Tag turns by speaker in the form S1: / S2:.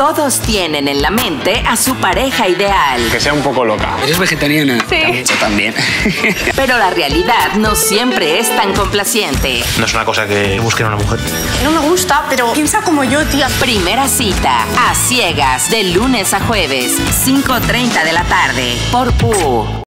S1: Todos tienen en la mente a su pareja ideal,
S2: Que sea un poco loca.
S3: ¿Eres vegetariana?
S4: Sí.
S3: Yo también.
S1: pero la realidad no siempre es tan complaciente.
S5: No es una cosa que busquen a una mujer.
S4: No me gusta, pero piensa como yo, tía.
S1: Primera cita a ciegas de lunes a jueves, 5.30 de la tarde, por PU.